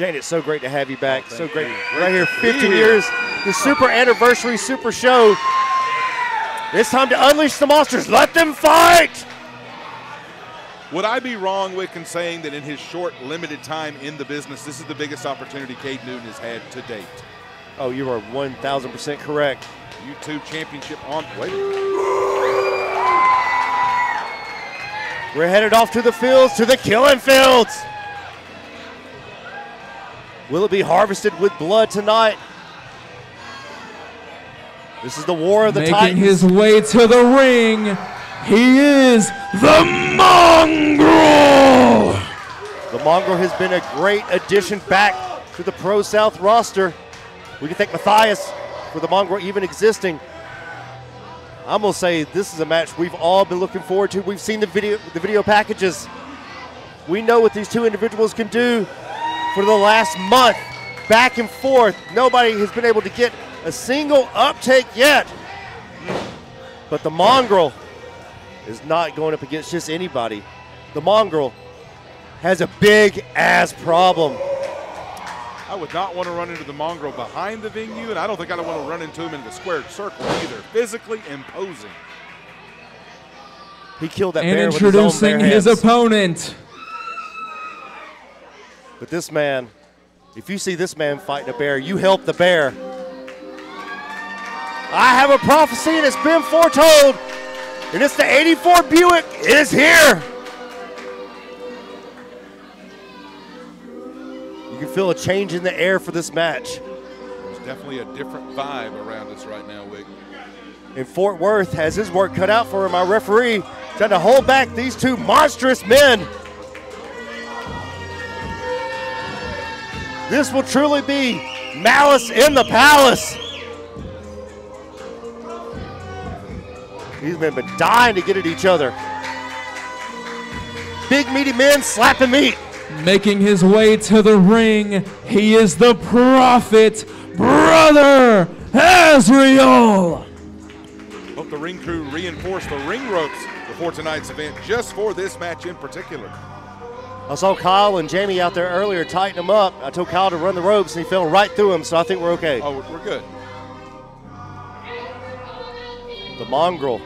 Shane, it's so great to have you back. Oh, so great. You. Right here, 50 years, the super anniversary super show. It's time to unleash the monsters. Let them fight. Would I be wrong, Wick, in saying that in his short, limited time in the business, this is the biggest opportunity Cade Newton has had to date? Oh, you are 1,000% correct. YouTube championship on. Wait. We're headed off to the fields, to the killing fields. Will it be harvested with blood tonight? This is the war of the Making Titans. his way to the ring, he is the Mongrel. The Mongrel has been a great addition back to the Pro South roster. We can thank Matthias for the Mongrel even existing. I'm gonna say this is a match we've all been looking forward to. We've seen the video, the video packages. We know what these two individuals can do for the last month, back and forth. Nobody has been able to get a single uptake yet. But the Mongrel is not going up against just anybody. The Mongrel has a big ass problem. I would not want to run into the mongrel behind the venue, and I don't think I'd want to run into him in the squared circle either. Physically imposing. He killed that and bear introducing with his, his opponent. But this man, if you see this man fighting a bear, you help the bear. I have a prophecy and it's been foretold, and it's the 84 Buick is here. You can feel a change in the air for this match. There's definitely a different vibe around us right now, Wick. And Fort Worth has his work cut out for him. Our referee trying to hold back these two monstrous men. This will truly be malice in the palace. These men have been dying to get at each other. Big meaty men slapping meat. Making his way to the ring, he is the Prophet, Brother Azriel. Hope the ring crew reinforced the ring ropes before tonight's event, just for this match in particular. I saw Kyle and Jamie out there earlier tighten them up. I told Kyle to run the ropes, and he fell right through them, so I think we're okay. Oh, we're good. The mongrel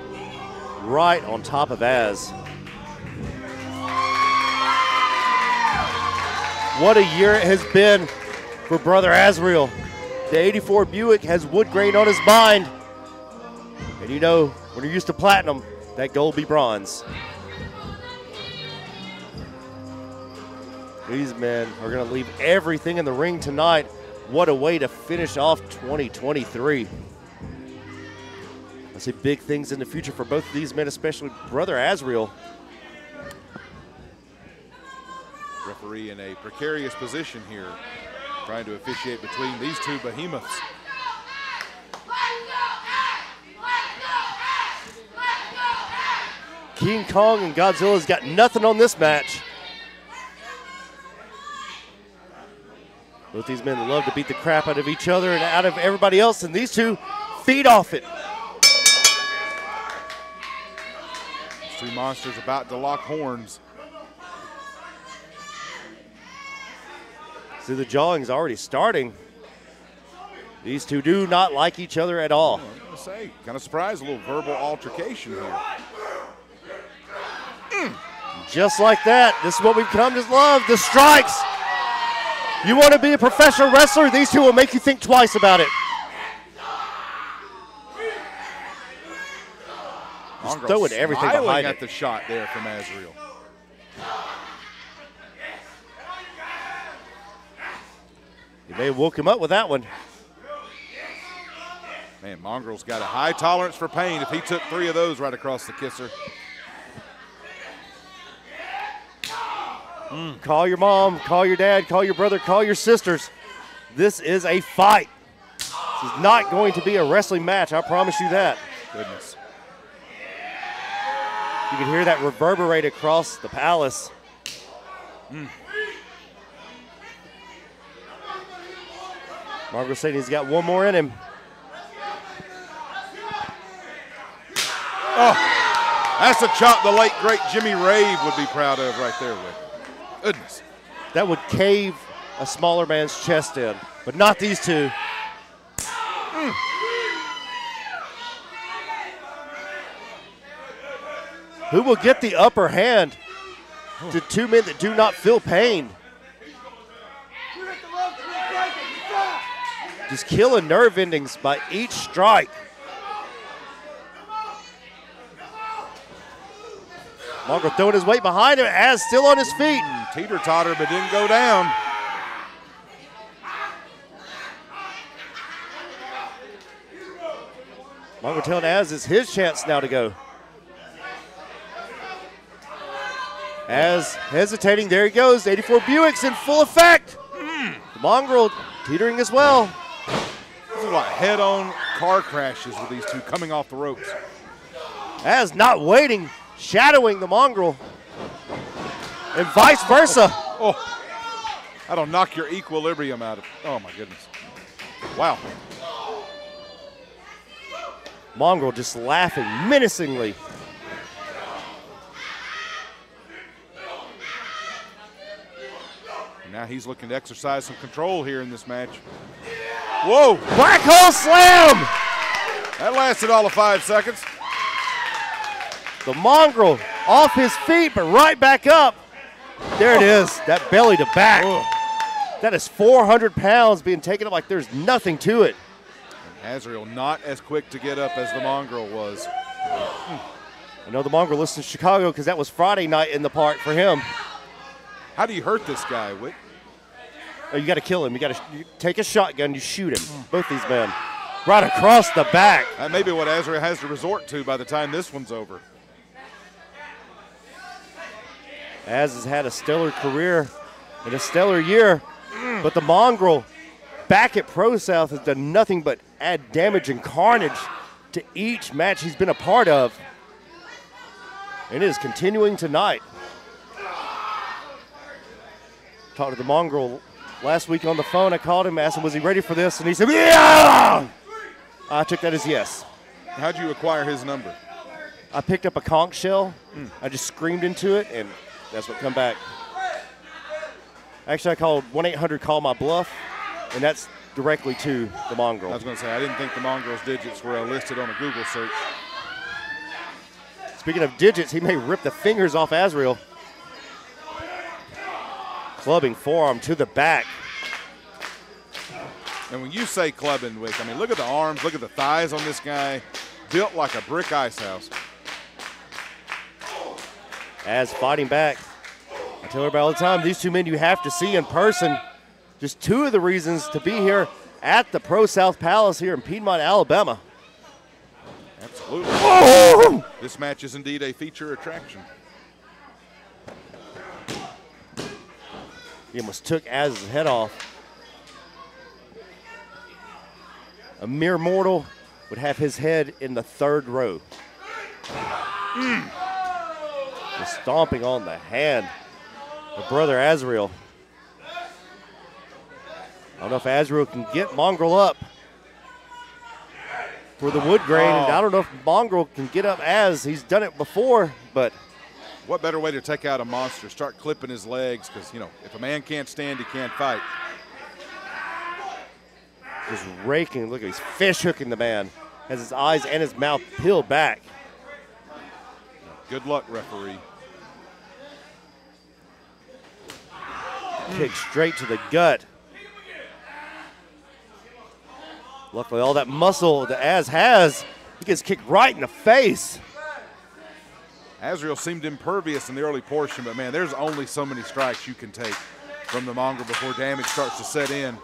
right on top of Az. What a year it has been for Brother Azriel. The 84 Buick has wood grain on his mind. And you know, when you're used to platinum, that gold be bronze. These men are going to leave everything in the ring tonight. What a way to finish off 2023. I see big things in the future for both of these men, especially Brother Azriel. Referee in a precarious position here, trying to officiate between these two behemoths. King Kong and Godzilla's got nothing on this match. Both these men love to beat the crap out of each other and out of everybody else, and these two feed off it. These two monsters about to lock horns. See, the jawing's already starting. These two do not like each other at all. I was to say, kind of surprised, a little verbal altercation here. Just like that. This is what we've come to love the strikes. You want to be a professional wrestler? These two will make you think twice about it. Just throwing everything behind at it. the shot there from Azriel. You may have woke him up with that one. Man, Mongrel's got a high tolerance for pain if he took three of those right across the kisser. Call your mom, call your dad, call your brother, call your sisters. This is a fight. This is not going to be a wrestling match, I promise you that. Goodness. You can hear that reverberate across the palace. Margaret saying he's got one more in him. Oh, That's a chop the late, great Jimmy Rave would be proud of right there with. Goodness. That would cave a smaller man's chest in, but not these two. Hmm. Who will get the upper hand to two men that do not feel pain? Just killing nerve endings by each strike. Mongrel throwing his weight behind him Az still on his feet. Mm, Teeter totter, but didn't go down. Mongrel telling Az it's his chance now to go. Az hesitating, there he goes. 84 Buick's in full effect. The Mongrel teetering as well. This is like head-on car crashes with these two coming off the ropes. Az not waiting, shadowing the Mongrel. And vice versa. Oh, that'll knock your equilibrium out of. Oh my goodness! Wow. Mongrel just laughing menacingly. Now he's looking to exercise some control here in this match. Whoa! Black hole slam! That lasted all of five seconds. The Mongrel off his feet, but right back up. There it is, that belly to back. That is 400 pounds being taken up like there's nothing to it. Azriel not as quick to get up as the Mongrel was. I know the Mongrel listened to Chicago because that was Friday night in the park for him. How do you hurt this guy, Wick? Oh, you got to kill him. You got to take a shotgun, you shoot him. Both these men. Right across the back. That may be what Azriel has to resort to by the time this one's over. Az has had a stellar career and a stellar year, but the Mongrel back at Pro South has done nothing but add damage and carnage to each match he's been a part of. And it is continuing tonight. Talked to the Mongrel last week on the phone. I called him, asked him, was he ready for this? And he said, Yeah! I took that as yes. How'd you acquire his number? I picked up a conch shell. Hmm. I just screamed into it, and that's what come back. Actually, I called 1 800 Call My Bluff, and that's directly to the mongrel. I was going to say, I didn't think the Mongrel's digits were uh, listed on a Google search. Speaking of digits, he may rip the fingers off Azriel. Clubbing forearm to the back. And when you say clubbing, Wick, I mean, look at the arms, look at the thighs on this guy. Built like a brick ice house. Az fighting back. I tell everybody all the time, these two men you have to see in person. Just two of the reasons to be here at the Pro South Palace here in Piedmont, Alabama. Absolutely. Oh! This match is indeed a feature attraction. He almost took Az's head off. A mere mortal would have his head in the third row. Hmm. Just stomping on the hand of brother Azriel. I don't know if Azriel can get Mongrel up for the wood grain, and oh. I don't know if Mongrel can get up as he's done it before, but What better way to take out a monster? Start clipping his legs because, you know, if a man can't stand, he can't fight. just raking. Look at he's fish hooking the man. Has his eyes and his mouth peeled back. Good luck, referee. Kick straight to the gut. Luckily, all that muscle that Az has, he gets kicked right in the face. Azriel seemed impervious in the early portion, but man, there's only so many strikes you can take from the Mongrel before damage starts to set in.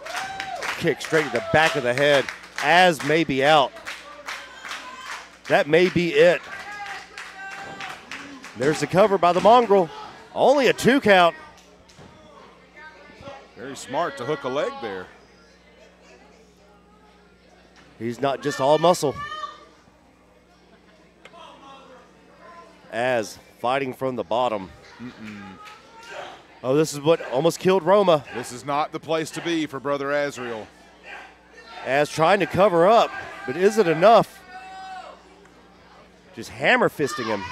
Kick straight to the back of the head. Az may be out. That may be it. There's the cover by the Mongrel. Only a two count. Very smart to hook a leg there. He's not just all muscle. Az fighting from the bottom. Oh, this is what almost killed Roma. This is not the place to be for Brother Azriel. Az trying to cover up, but is it enough? Just hammer fisting him.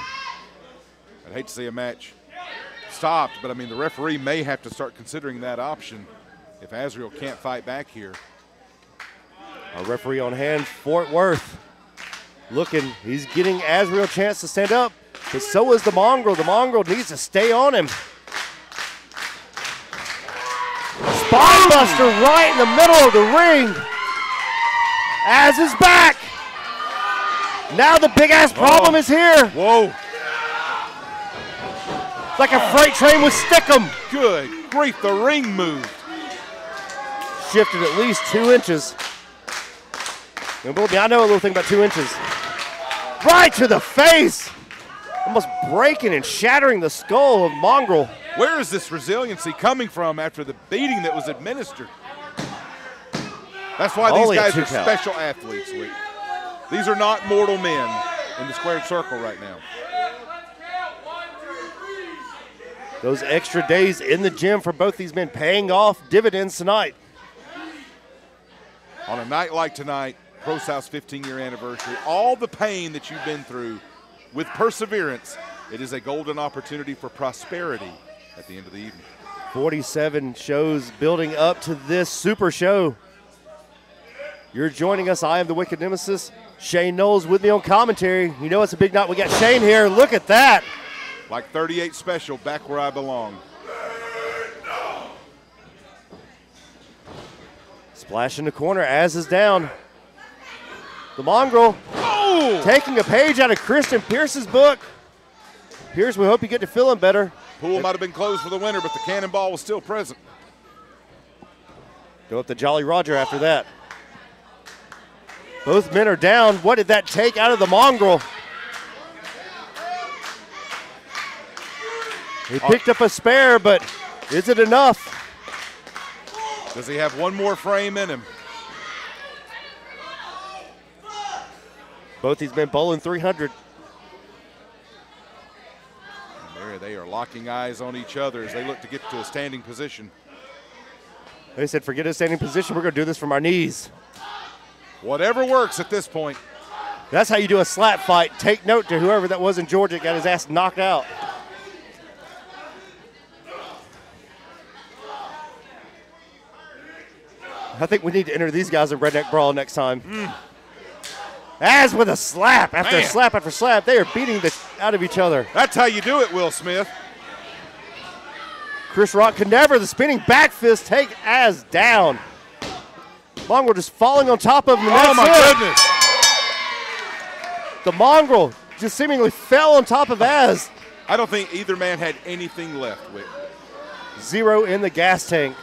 I'd hate to see a match stopped, but I mean, the referee may have to start considering that option. if Azriel can't fight back here. Our referee on hand, Fort Worth, looking. He's getting Azriel a chance to stand up, but so is the Mongrel. The Mongrel needs to stay on him. Spinebuster right in the middle of the ring. Az is back. Now the big ass problem Oh. is here. Whoa, Like a freight train with stickum. good grief, the ring moved. Shifted at least two inches. And believe me, I know a little thing about two inches. Right to the face. Almost breaking and shattering the skull of Mongrel. Where is this resiliency coming from after the beating that was administered? That's why these Only guys are count. special athletes, Lee. These are not mortal men in the squared circle right now. Those extra days in the gym for both these men paying off dividends tonight. On a night like tonight, Pro South's 15 year anniversary, all the pain that you've been through with perseverance, it is a golden opportunity for prosperity at the end of the evening. 47 shows building up to this super show. You're joining us. I am the Wicked Nemesis. Shane Knowles with me on commentary. You know it's a big night. We got Shane here. Look at that. Like 38 special, back where I belong. Splash in the corner. Az is down. The Mongrel Oh! taking a page out of Christian Pierce's book. Pierce, we hope you get to feeling better. Pool might have been closed for the winter, but the cannonball was still present. Go up to Jolly Roger after that. Both men are down. What did that take out of the mongrel? He picked up a spare, but is it enough? Does he have one more frame in him? Both these men bowling 300. There they are locking eyes on each other as they look to get to a standing position. They said, forget a standing position. We're going to do this from our knees. Whatever works at this point. That's how you do a slap fight. Take note to whoever that was in Georgia got his ass knocked out. I think we need to enter these guys in redneck brawl next time. Az with a slap after Man. slap after slap, they are beating the out of each other. That's how you do it, Will Smith. Chris Rock can never the spinning back fist take Az down. Mongrel just falling on top of him. Oh my it. goodness. The mongrel just seemingly fell on top of Az. I don't think either man had anything left, Wick. Zero in the gas tank.